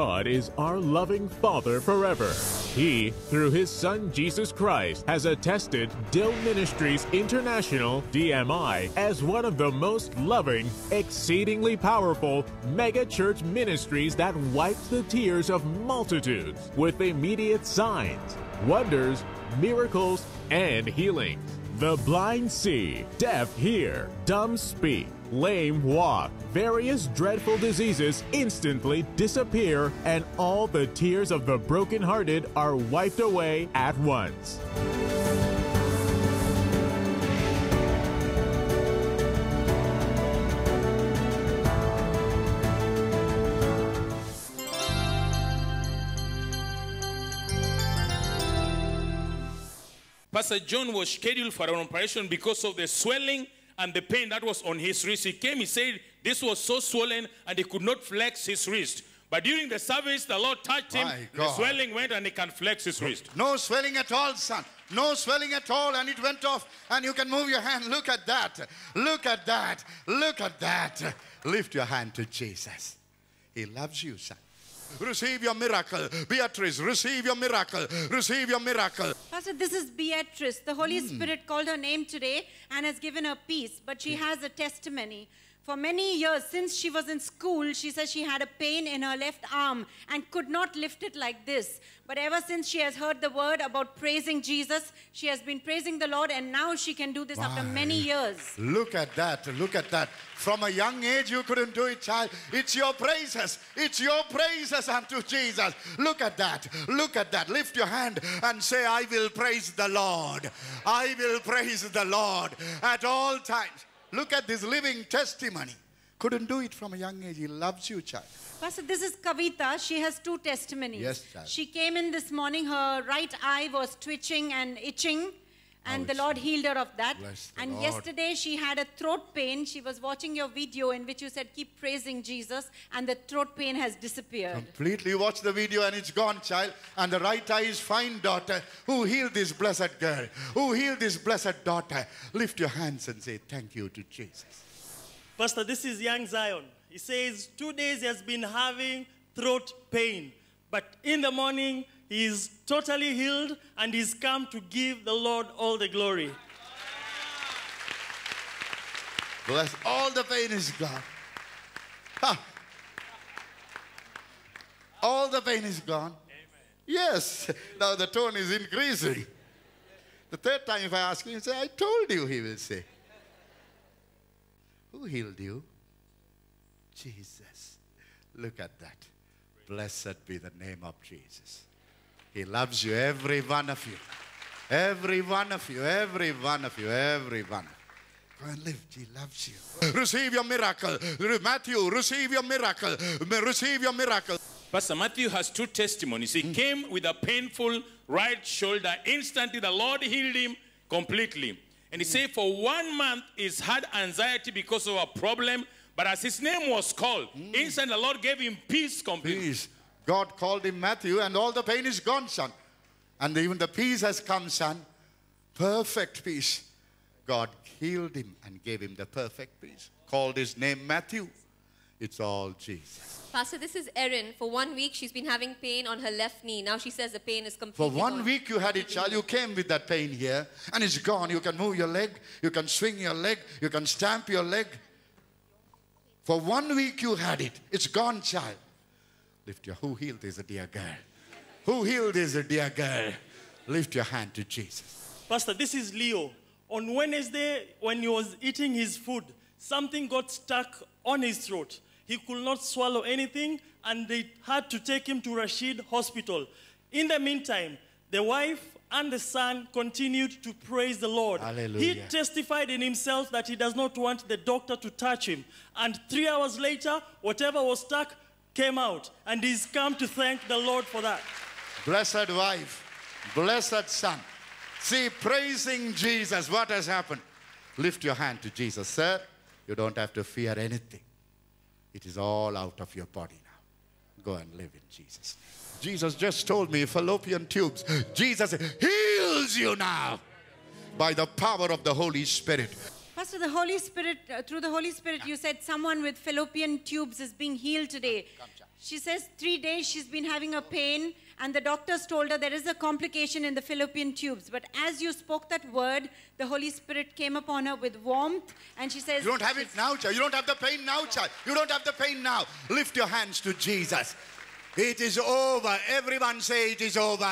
God is our loving Father forever. He, through His Son Jesus Christ, has attested Dill Ministries International, DMI, as one of the most loving, exceedingly powerful mega church ministries that wipes the tears of multitudes with immediate signs, wonders, miracles, and healings. The blind see, deaf hear, dumb speak, lame walk. Various dreadful diseases instantly disappear, and all the tears of the brokenhearted are wiped away at once. Pastor John was scheduled for an operation because of the swelling and the pain that was on his wrist. He came, he said this was so swollen and he could not flex his wrist. But during the service, the Lord touched him, the swelling went and he can flex his wrist. No swelling at all, son. No swelling at all, and it went off, and you can move your hand. Look at that. Look at that. Look at that. Lift your hand to Jesus. He loves you, son. Receive your miracle. Beatrice, receive your miracle. Receive your miracle. Pastor, this is Beatrice. The Holy hmm. Spirit called her name today and has given her peace, but she hmm. has a testimony. For many years, since she was in school, she says she had a pain in her left arm and could not lift it like this. But ever since she has heard the word about praising Jesus, she has been praising the Lord, and now she can do this after many years. Look at that. Look at that. From a young age, you couldn't do it, child. It's your praises. It's your praises unto Jesus. Look at that. Look at that. Lift your hand and say, I will praise the Lord. I will praise the Lord at all times. Look at this living testimony. Couldn't do it from a young age. He loves you, child. Pastor, this is Kavita. She has two testimonies. Yes, child. She came in this morning, her right eye was twitching and itching, and the Lord healed her of that. And Lord. yesterday she had a throat pain. She was watching your video in which you said, Keep praising Jesus, and the throat pain has disappeared. Completely watch the video and it's gone, child. And the right eye is fine, daughter. Who healed this blessed girl? Who healed this blessed daughter? Lift your hands and say, Thank you to Jesus. Pastor, this is young Zion. He says two days he has been having throat pain, but in the morning he is totally healed and he's come to give the Lord all the glory. Bless. All the pain is gone. Ha. All the pain is gone. Yes. Now the tone is increasing. The third time, if I ask him, say, I told you, he will say. Who healed you? Jesus. Look at that. Blessed be the name of Jesus. He loves you, every one of you. Every one of you, every one of you, every one. Go and live. He loves you. Receive your miracle. Matthew, receive your miracle. Receive your miracle. Pastor Matthew has two testimonies. He hmm. came with a painful right shoulder. Instantly, the Lord healed him completely. And he hmm. said, for one month, he's had anxiety because of a problem. But as his name was called, hmm. instantly the Lord gave him peace completely. Peace. God called him Matthew, and all the pain is gone, son. And even the peace has come, son. Perfect peace. God healed him and gave him the perfect peace. Called his name Matthew. It's all Jesus. Pastor, this is Erin. For one week, she's been having pain on her left knee. Now she says the pain is complete. For one gone. week you had it, child. You came with that pain here, and it's gone. You can move your leg, you can swing your leg, you can stamp your leg. For one week you had it. It's gone, child. Lift your who healed is a dear girl. Who healed is a dear girl. Lift your hand to Jesus. Pastor, this is Leo. On Wednesday, when he was eating his food, something got stuck on his throat. He could not swallow anything, and they had to take him to Rashid Hospital. In the meantime, the wife and the son continued to praise the Lord. He testified in himself that he does not want the doctor to touch him. And three hours later, whatever was stuck came out, and he's come to thank the Lord for that. Blessed wife, blessed son. See, praising Jesus, what has happened? Lift your hand to Jesus. Sir, you don't have to fear anything. It is all out of your body now. Go and live in Jesus'. Jesus just told me fallopian tubes. Jesus heals you now by the power of the Holy Spirit. Pastor, the Holy Spirit, uh, through the Holy Spirit, you said someone with fallopian tubes is being healed today. She says three days she's been having a pain, and the doctors told her there is a complication in the fallopian tubes. But as you spoke that word, the Holy Spirit came upon her with warmth, and she says, You don't have it now, child. You don't have the pain now, child. You don't have the pain now. Lift your hands to Jesus. It is over. Everyone say it is over.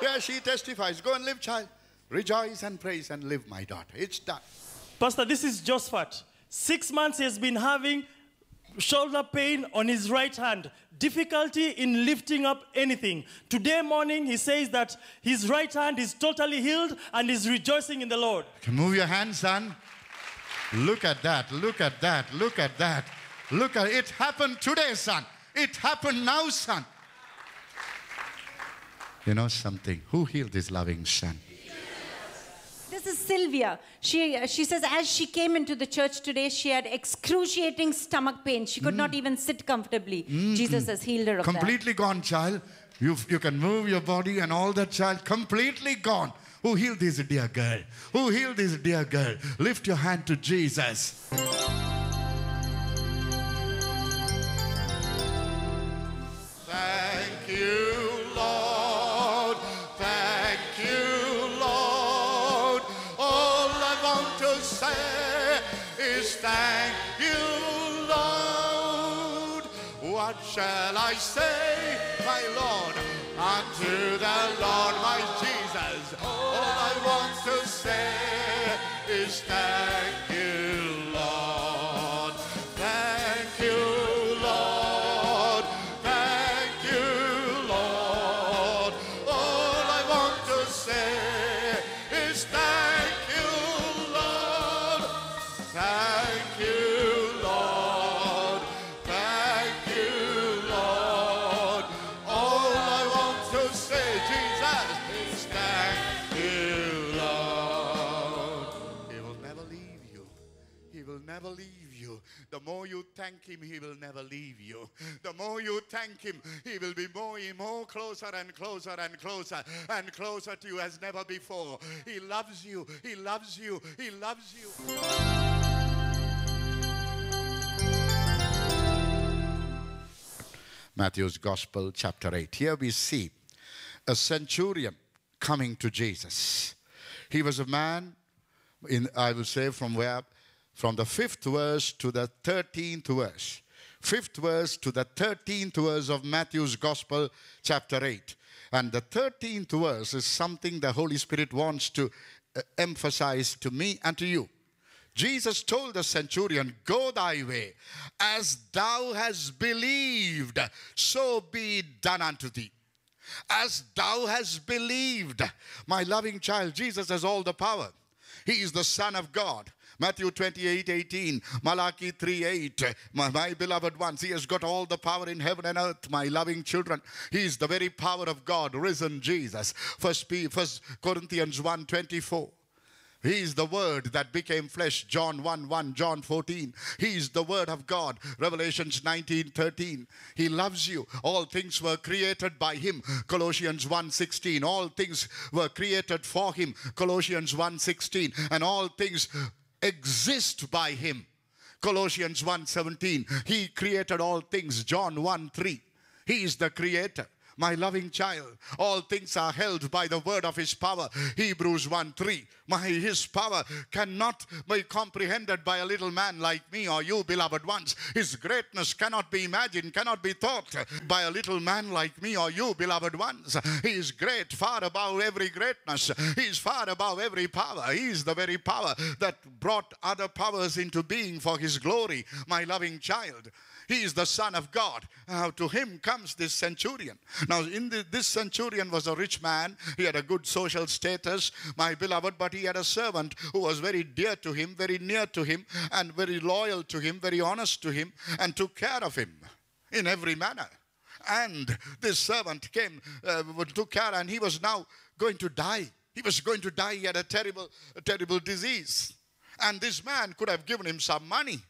Yeah, she testifies. Go and live, child. Rejoice and praise and live, my daughter. It's done. Pastor, this is Josephat. Six months he has been having shoulder pain on his right hand, difficulty in lifting up anything. Today morning, he says that his right hand is totally healed and is rejoicing in the Lord. Can move your hand, son. Look at that. Look at that. Look at that. Look at it. Happened today, son. It happened now, son. You know something? Who healed this loving son? This is Sylvia. She, uh, she says, as she came into the church today, she had excruciating stomach pain. She could not even sit comfortably. Jesus has healed her of that. Completely gone, child. You, you can move your body and all that, child. Completely gone. Who healed this dear girl? Who healed this dear girl? Lift your hand to Jesus. Shall I say, my Lord, unto the Lord, my Jesus? All I want to say him, he will never leave you. The more you thank him, he will be more and more closer and closer and closer and closer to you as never before. He loves you. He loves you. He loves you. Matthew's Gospel, chapter 8. Here we see a centurion coming to Jesus. He was a man, in, I will say, from where? From the fifth verse to the thirteenth verse. Fifth verse to the thirteenth verse of Matthew's Gospel, chapter 8. And the thirteenth verse is something the Holy Spirit wants to uh, emphasize to me and to you. Jesus told the centurion, Go thy way, as thou hast believed, so be done unto thee. As thou hast believed, my loving child, Jesus has all the power. He is the Son of God. Matthew 28 18, Malachi 3 8, my, my beloved ones, He has got all the power in heaven and earth, my loving children. He is the very power of God, risen Jesus. First, First Corinthians 1 24. He is the word that became flesh. John 1 1, John 14. He is the word of God. Revelations 19 13. He loves you. All things were created by him. Colossians 1 16. All things were created for him. Colossians 1 16. And all things exist by him. Colossians 1 17. He created all things. John 1 3. He is the creator my loving child. All things are held by the word of his power. Hebrews 1 3. My his power cannot be comprehended by a little man like me or you, beloved ones. His greatness cannot be imagined, cannot be thought by a little man like me or you, beloved ones. He is great, far above every greatness. He is far above every power. He is the very power that brought other powers into being for his glory, my loving child. He is the Son of God. Now, to him comes this centurion. Now, in the, this centurion was a rich man. He had a good social status, my beloved, but he had a servant who was very dear to him, very near to him, and very loyal to him, very honest to him, and took care of him in every manner. And this servant came, uh, took care, and he was now going to die. He was going to die. He had a terrible, a terrible disease. And this man could have given him some money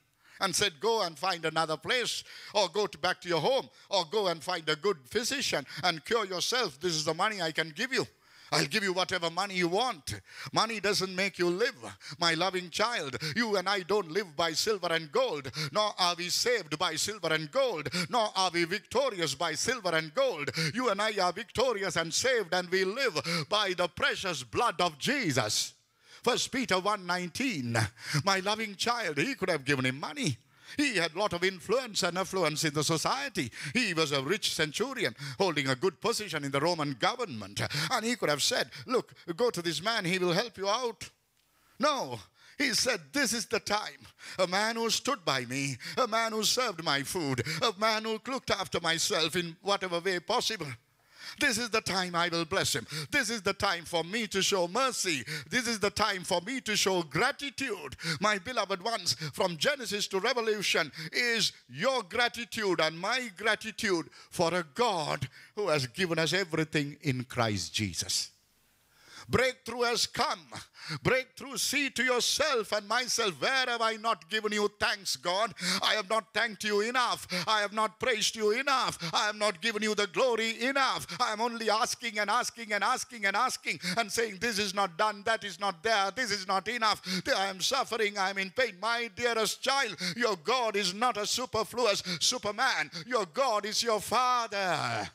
and said, Go and find another place, or go to back to your home, or go and find a good physician and cure yourself. This is the money I can give you. I'll give you whatever money you want. Money doesn't make you live. My loving child, you and I don't live by silver and gold, nor are we saved by silver and gold, nor are we victorious by silver and gold. You and I are victorious and saved, and we live by the precious blood of Jesus. First Peter 1:19. My loving child, he could have given him money. He had a lot of influence and affluence in the society. He was a rich centurion holding a good position in the Roman government. And he could have said, Look, go to this man, he will help you out. No. He said, This is the time. A man who stood by me, a man who served my food, a man who looked after myself in whatever way possible. This is the time I will bless him. This is the time for me to show mercy. This is the time for me to show gratitude. My beloved ones, from Genesis to Revelation is your gratitude and my gratitude for a God who has given us everything in Christ Jesus. Breakthrough has come. Breakthrough, see to yourself and myself, where have I not given you thanks, God? I have not thanked you enough. I have not praised you enough. I have not given you the glory enough. I am only asking and asking and asking and asking and saying, This is not done, that is not there, this is not enough. I am suffering, I am in pain. My dearest child, your God is not a superfluous superman. Your God is your Father.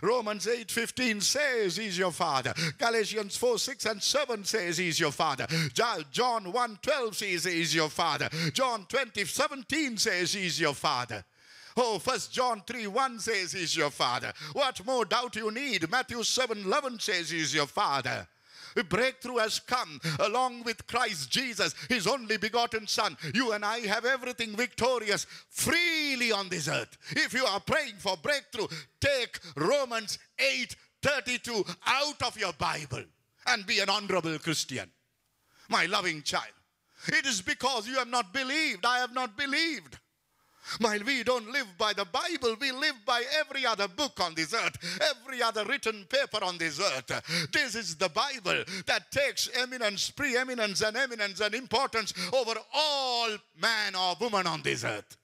Romans 8:15 says he's your father. Galatians 4, 6 and 7 says he's your father. John 1:12 says he's your father. John 20, 17 says he's your father. Oh, first John 3 1 says he's your father. What more doubt you need? Matthew 7 11 says he's your father. Breakthrough has come along with Christ Jesus, his only begotten Son. You and I have everything victorious freely on this earth. If you are praying for breakthrough, take Romans 8 32 out of your Bible and be an honorable Christian. My loving child. It is because you have not believed. I have not believed. While we don't live by the Bible, we live by every other book on this earth, every other written paper on this earth. This is the Bible that takes eminence, preeminence, and eminence and importance over all man or woman on this earth.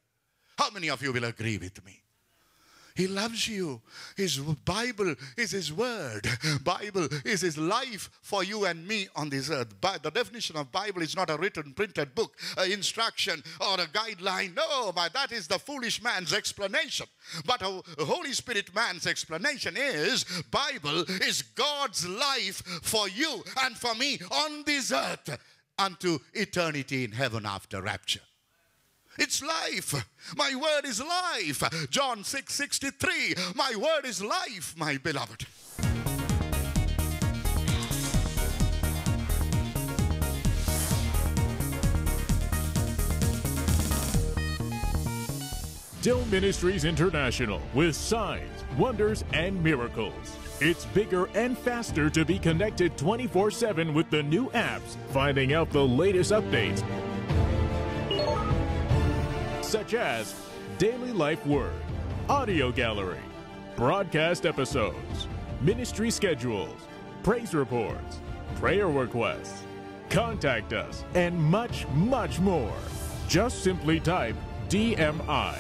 How many of you will agree with me? He loves you. His Bible is His word. Bible is His life for you and me on this earth. But the definition of Bible is not a written, printed book, an instruction, or a guideline. No, but that is the foolish man's explanation. But a Holy Spirit man's explanation is Bible is God's life for you and for me on this earth unto eternity in heaven after rapture. It's life. My word is life. John 6 63. My word is life, my beloved. Dill Ministries International with signs, wonders, and miracles. It's bigger and faster to be connected 24 7 with the new apps, finding out the latest updates such as Daily Life Word, Audio Gallery, broadcast episodes, ministry schedules, praise reports, prayer requests, contact us, and much, much more. Just simply type DMI.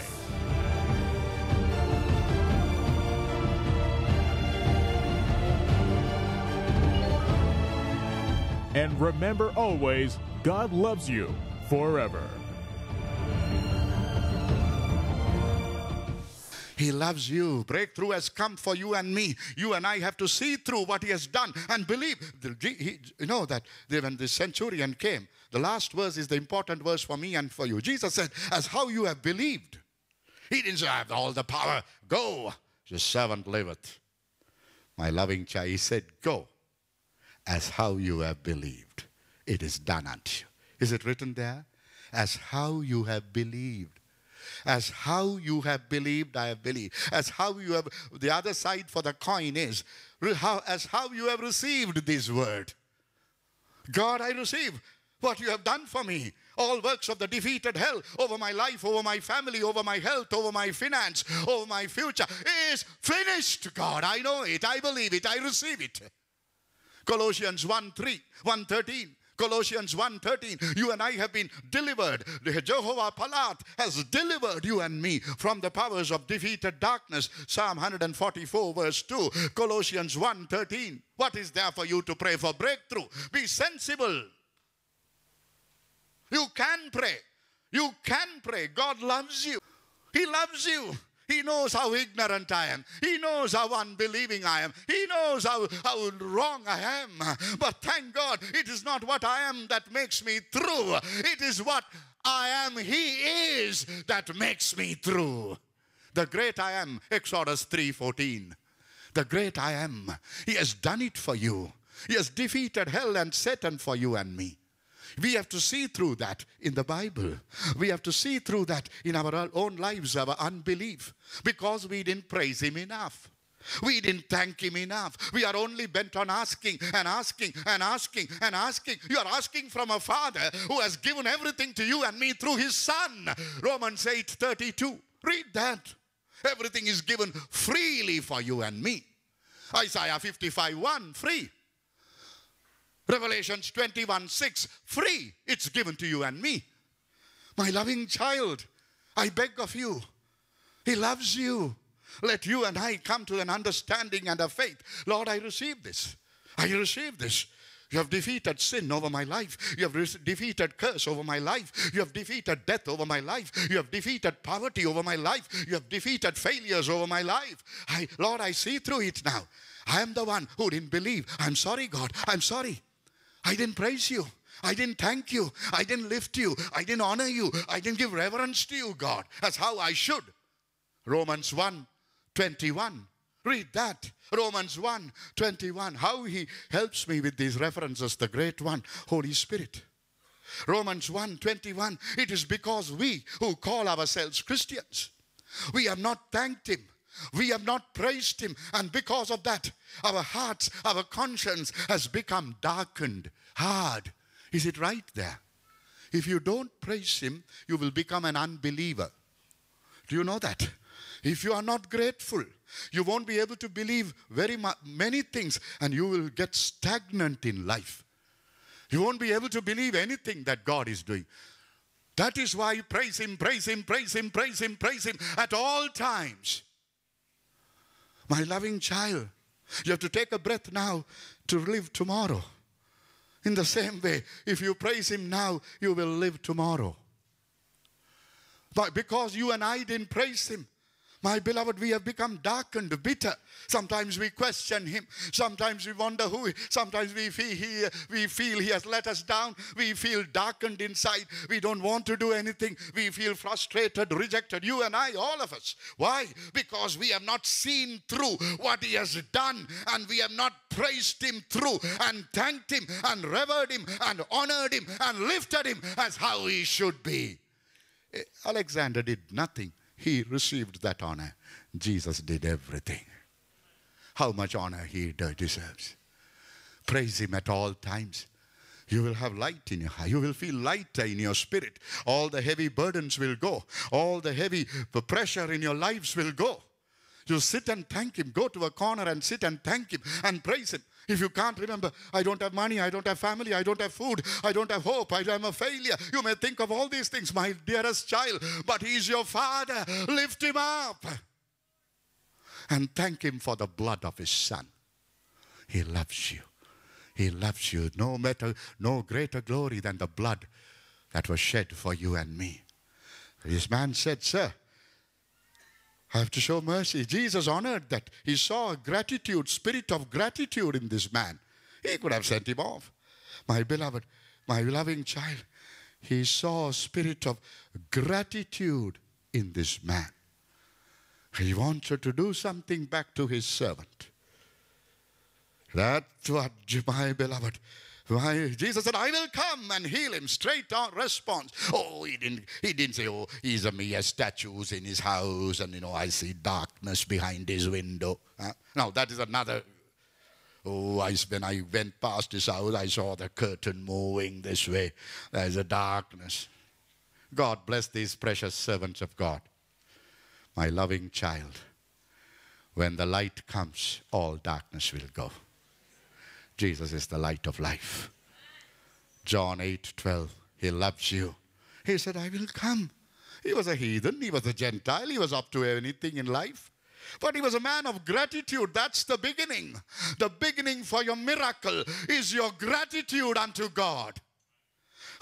And remember always, God loves you forever. He loves you. Breakthrough has come for you and me. You and I have to see through what He has done and believe. You know that when the centurion came, the last verse is the important verse for me and for you. Jesus said, As how you have believed. He didn't say, I have all the power. Go. The servant liveth. My loving child, he said, Go. As how you have believed. It is done unto you. Is it written there? As how you have believed. As how you have believed, I have believed. As how you have, the other side for the coin is, how, as how you have received this word. God, I receive what you have done for me. All works of the defeated hell over my life, over my family, over my health, over my finance, over my future is finished, God. I know it. I believe it. I receive it. Colossians 1 3, 113. Colossians 1:13, you and I have been delivered. Jehovah Palat has delivered you and me from the powers of defeated darkness. Psalm 144 verse 2, Colossians 1:13. What is there for you to pray for breakthrough? Be sensible. You can pray. You can pray. God loves you. He loves you. He knows how ignorant I am. He knows how unbelieving I am. He knows how, how wrong I am. But thank God, it is not what I am that makes me through. It is what I am, He is, that makes me through. The great I am, Exodus 3:14. The great I am. He has done it for you. He has defeated hell and Satan for you and me. We have to see through that in the Bible. We have to see through that in our own lives, our unbelief, because we didn't praise Him enough. We didn't thank Him enough. We are only bent on asking and asking and asking and asking. You are asking from a Father who has given everything to you and me through His Son. Romans 8 32. Read that. Everything is given freely for you and me. Isaiah 55 1, free. Revelations 21 6, free. It's given to you and me. My loving child, I beg of you, He loves you. Let you and I come to an understanding and a faith. Lord, I receive this. I receive this. You have defeated sin over my life. You have defeated curse over my life. You have defeated death over my life. You have defeated poverty over my life. You have defeated failures over my life. I, Lord, I see through it now. I am the one who didn't believe. I'm sorry, God. I'm sorry. I didn't praise you. I didn't thank you. I didn't lift you. I didn't honor you. I didn't give reverence to you, God. That's how I should. Romans 1 21. Read that. Romans 1 21. How he helps me with these references, the great one, Holy Spirit. Romans 1 21. It is because we who call ourselves Christians, we have not thanked him. We have not praised him. And because of that, our hearts, our conscience has become darkened, hard. Is it right there? If you don't praise him, you will become an unbeliever. Do you know that? If you are not grateful, you won't be able to believe very many things and you will get stagnant in life. You won't be able to believe anything that God is doing. That is why praise Him, praise Him, praise Him, praise Him, praise Him at all times. My loving child, you have to take a breath now to live tomorrow. In the same way, if you praise Him now, you will live tomorrow. But because you and I didn't praise Him, my beloved, we have become darkened, bitter. Sometimes we question him. Sometimes we wonder who. Sometimes we feel he, we feel he has let us down. We feel darkened inside. We don't want to do anything. We feel frustrated, rejected. You and I, all of us. Why? Because we have not seen through what he has done, and we have not praised him through, and thanked him, and revered him, and honored him, and lifted him as how he should be. Eh, Alexander did nothing. He received that honor. Jesus did everything. How much honor he deserves. Praise him at all times. You will have light in your heart. You will feel lighter in your spirit. All the heavy burdens will go. All the heavy pressure in your lives will go. You sit and thank him. Go to a corner and sit and thank him and praise him. If you can't remember, I don't have money, I don't have family, I don't have food, I don't have hope, I am a failure. You may think of all these things, my dearest child, but He is your Father. Lift Him up and thank Him for the blood of His Son. He loves you. He loves you. No matter, no greater glory than the blood that was shed for you and me. This man said, Sir, I have to show mercy. Jesus honored that. He saw a gratitude, spirit of gratitude in this man. He could have sent him off. My beloved, my loving child, he saw a spirit of gratitude in this man. He wanted to do something back to his servant. That's what, my beloved, why, Jesus said, I will come and heal him. Straight on response. Oh, he didn't, he didn't say, oh, he's a mere statues in his house and, you know, I see darkness behind his window. Huh? No, that is another. Oh, I, when I went past his house, I saw the curtain moving this way. There's a darkness. God bless these precious servants of God. My loving child, when the light comes, all darkness will go. Jesus is the light of life. John 8 12. He loves you. He said, I will come. He was a heathen, he was a Gentile, he was up to anything in life. But he was a man of gratitude. That's the beginning. The beginning for your miracle is your gratitude unto God.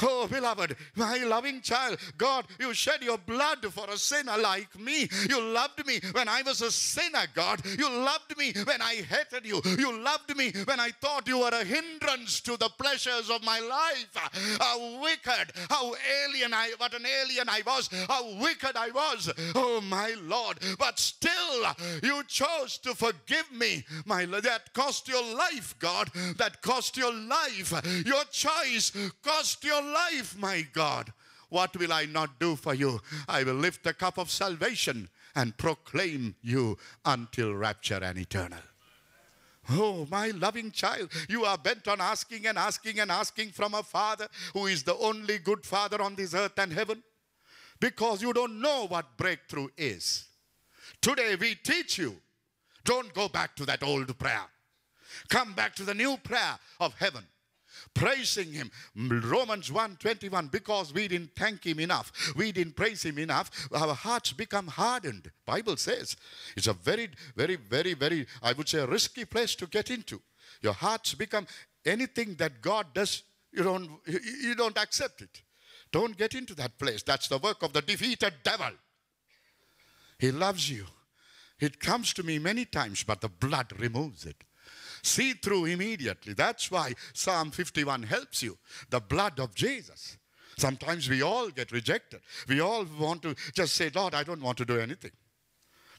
Oh, beloved, my loving child, God, you shed your blood for a sinner like me. You loved me when I was a sinner, God. You loved me when I hated you. You loved me when I thought you were a hindrance to the pleasures of my life. How wicked, how alien I, what an alien I was, how wicked I was. Oh, my Lord. But still, you chose to forgive me. My Lord. that cost your life, God. That cost your life. Your choice cost your life, my God. What will I not do for you? I will lift the cup of salvation and proclaim you until rapture and eternal. Oh, my loving child, you are bent on asking and asking and asking from a father who is the only good father on this earth and heaven because you don't know what breakthrough is. Today we teach you don't go back to that old prayer. Come back to the new prayer of heaven praising him. Romans 1.21 because we didn't thank him enough. We didn't praise him enough. Our hearts become hardened. Bible says it's a very very very very i would say a risky place to get into. Your hearts become anything that god does you don't you don't accept it. Don't get into that place. That's the work of the defeated devil. He loves you. It comes to me many times but the blood removes it see through immediately. That's why Psalm 51 helps you. The blood of Jesus. Sometimes we all get rejected. We all want to just say, Lord, I don't want to do anything.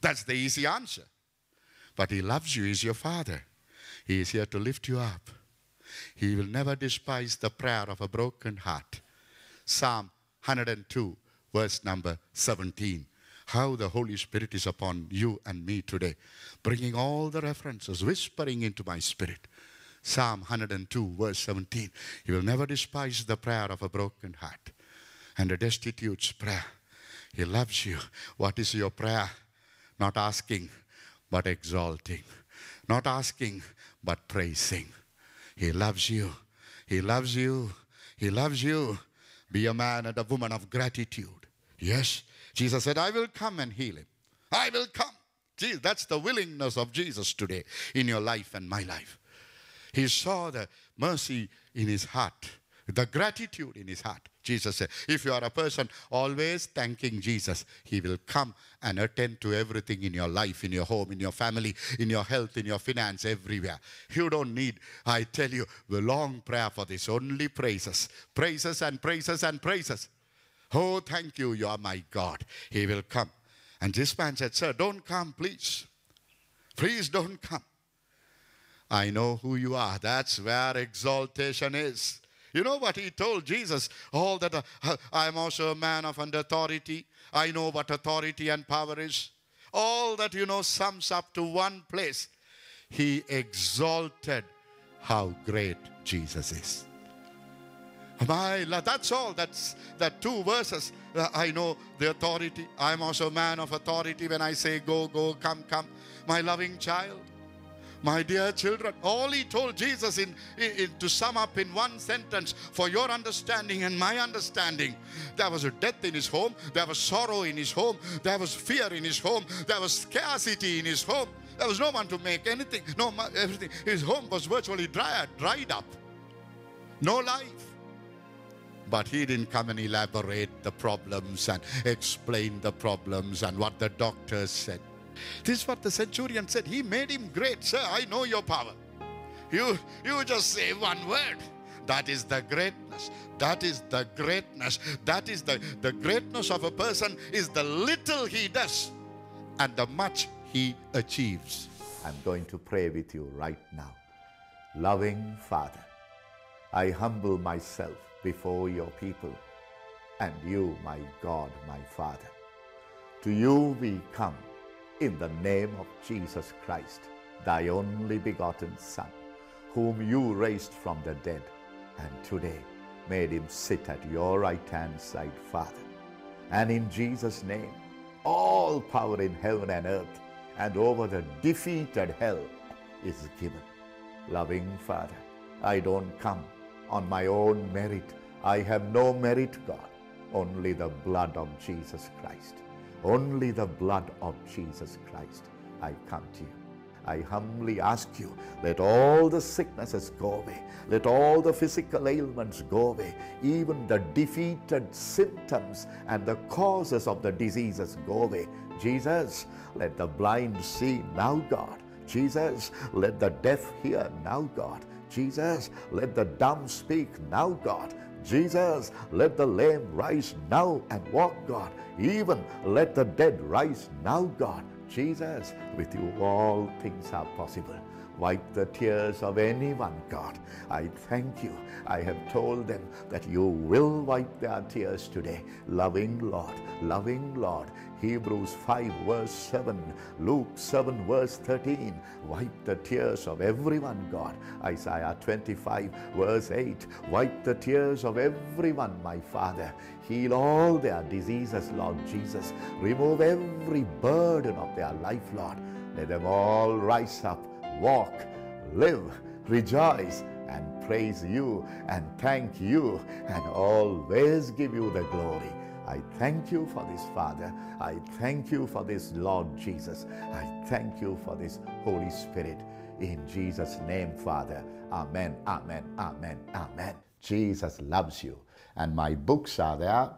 That's the easy answer. But He loves you, He's your Father. He is here to lift you up. He will never despise the prayer of a broken heart. Psalm 102, verse number 17 how the Holy Spirit is upon you and me today, bringing all the references, whispering into my spirit. Psalm 102, verse 17. He will never despise the prayer of a broken heart and a destitute's prayer. He loves you. What is your prayer? Not asking, but exalting. Not asking, but praising. He loves you. He loves you. He loves you. Be a man and a woman of gratitude. Yes, Jesus said, I will come and heal him. I will come. Jesus, that's the willingness of Jesus today in your life and my life. He saw the mercy in his heart, the gratitude in his heart. Jesus said, if you are a person always thanking Jesus, he will come and attend to everything in your life, in your home, in your family, in your health, in your finance, everywhere. You don't need, I tell you, the long prayer for this. Only praises, praises and praises and praises. Oh, thank you, you are my God. He will come. And this man said, Sir, don't come, please. Please don't come. I know who you are. That's where exaltation is. You know what he told Jesus? All that uh, I'm also a man of under authority. I know what authority and power is. All that you know sums up to one place. He exalted how great Jesus is. My, that's all. That's that two verses. Uh, I know the authority. I'm also a man of authority when I say go, go, come, come. My loving child, my dear children. All he told Jesus in, in, to sum up in one sentence for your understanding and my understanding. There was a death in his home. There was sorrow in his home. There was fear in his home. There was scarcity in his home. There was no one to make anything. No, everything. His home was virtually dry, dried up. No life. But he didn't come and elaborate the problems and explain the problems and what the doctors said. This is what the centurion said. He made him great. Sir, I know your power. You, you just say one word. That is the greatness. That is the greatness. That is the, the greatness of a person is the little he does and the much he achieves. I'm going to pray with you right now. Loving Father, I humble myself before your people, and you, my God, my Father. To you we come in the name of Jesus Christ, thy only begotten Son, whom you raised from the dead, and today made him sit at your right hand side, Father. And in Jesus' name, all power in heaven and earth and over the defeated hell is given. Loving Father, I don't come on my own merit. I have no merit, God. Only the blood of Jesus Christ. Only the blood of Jesus Christ. I come to you. I humbly ask you, let all the sicknesses go away. Let all the physical ailments go away. Even the defeated symptoms and the causes of the diseases go away. Jesus, let the blind see now, God. Jesus, let the deaf hear now, God. Jesus, let the dumb speak now, God. Jesus, let the lame rise now and walk, God. Even let the dead rise now, God. Jesus, with you all things are possible. Wipe the tears of anyone, God. I thank you. I have told them that you will wipe their tears today. Loving Lord, loving Lord. Hebrews 5 verse 7, Luke 7 verse 13. Wipe the tears of everyone, God. Isaiah 25 verse 8. Wipe the tears of everyone, my Father. Heal all their diseases, Lord Jesus. Remove every burden of their life, Lord. Let them all rise up walk, live, rejoice, and praise you and thank you and always give you the glory. I thank you for this, Father. I thank you for this, Lord Jesus. I thank you for this Holy Spirit. In Jesus' name, Father. Amen, amen, amen, amen. Jesus loves you. And my books are there.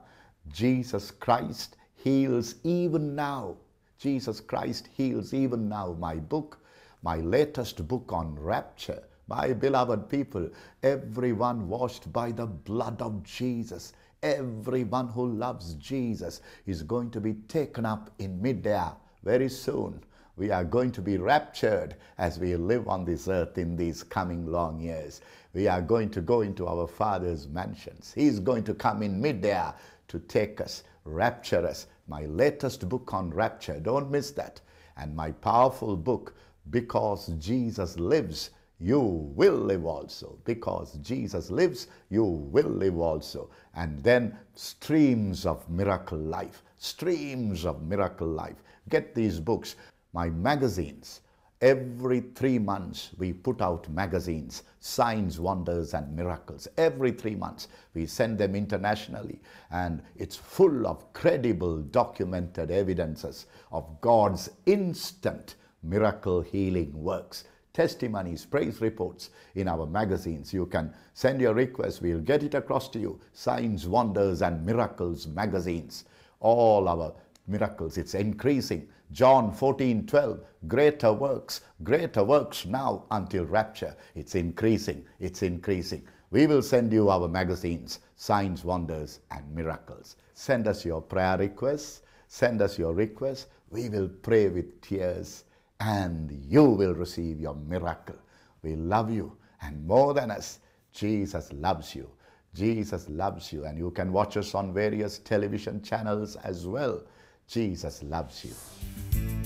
Jesus Christ heals even now. Jesus Christ heals even now. My book my latest book on rapture. My beloved people, everyone washed by the blood of Jesus, everyone who loves Jesus is going to be taken up in midair very soon. We are going to be raptured as we live on this earth in these coming long years. We are going to go into our Father's mansions. He is going to come in midair to take us, rapture us. My latest book on rapture, don't miss that. And my powerful book, because Jesus lives, you will live also. Because Jesus lives, you will live also. And then streams of miracle life, streams of miracle life. Get these books, my magazines. Every three months, we put out magazines, signs, wonders, and miracles. Every three months, we send them internationally, and it's full of credible, documented evidences of God's instant miracle healing works. Testimonies, praise reports in our magazines. You can send your request, we'll get it across to you. Signs, Wonders, and Miracles magazines. All our miracles, it's increasing. John 14 12, greater works, greater works now until rapture. It's increasing, it's increasing. We will send you our magazines, Signs, Wonders, and Miracles. Send us your prayer requests, send us your requests. We will pray with tears and you will receive your miracle. We love you, and more than us, Jesus loves you. Jesus loves you, and you can watch us on various television channels as well. Jesus loves you.